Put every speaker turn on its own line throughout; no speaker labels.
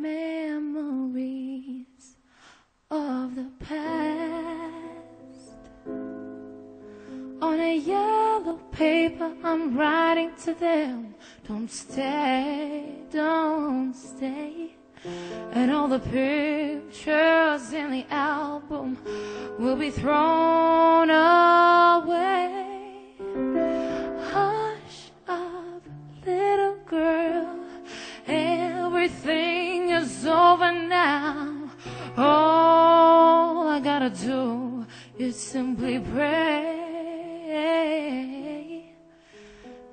memories of the past. On a yellow paper, I'm writing to them. Don't stay, don't stay. And all the pictures in the album will be thrown away. Is over now. All I gotta do is simply pray.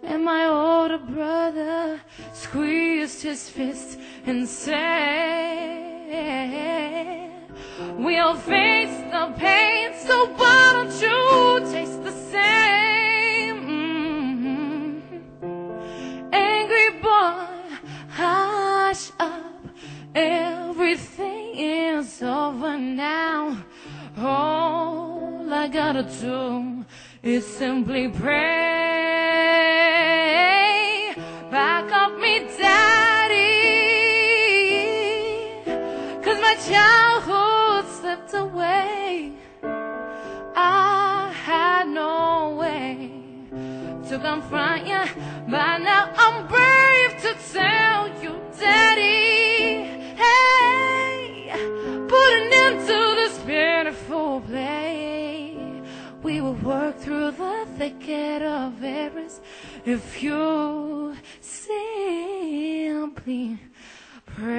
And my older brother squeezed his fist and said, We'll face the pain, so why don't you Is over now. All I gotta do is simply pray. Back up me, daddy. Cause my childhood slipped away. I had no way to confront you. By now put an end to this pitiful play. We will work through the thicket of errors if you simply pray.